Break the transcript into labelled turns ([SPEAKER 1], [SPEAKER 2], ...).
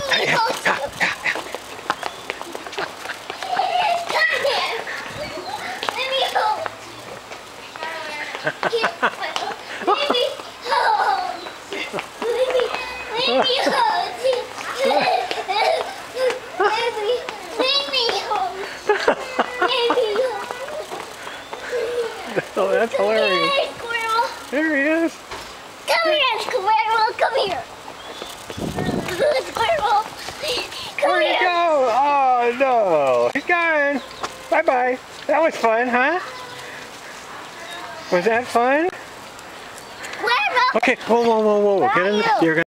[SPEAKER 1] Oh, that's hilarious.
[SPEAKER 2] here.
[SPEAKER 1] There he is.
[SPEAKER 2] Come here, squirrel. Come here. Squirrel. Come
[SPEAKER 1] Where'd he go? Oh, no. He's gone. Bye-bye. That was fun, huh? Was that fun? Okay, whoa, whoa, whoa, whoa. Get in.
[SPEAKER 2] you?
[SPEAKER 1] You're gonna